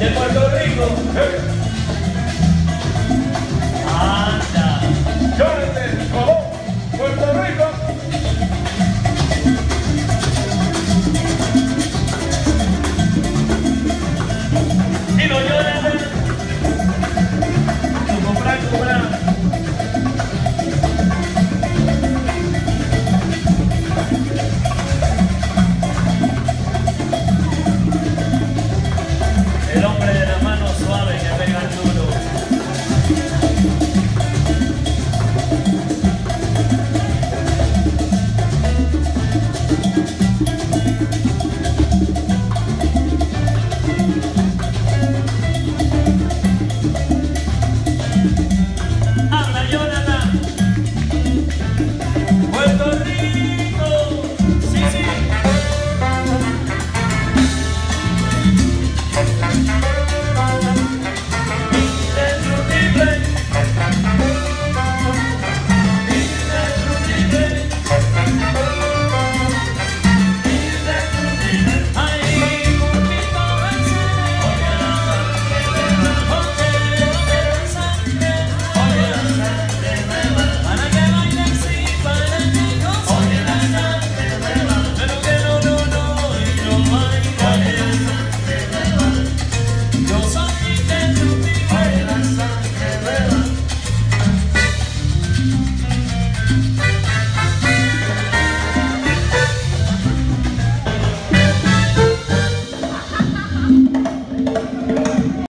de Puerto Rico.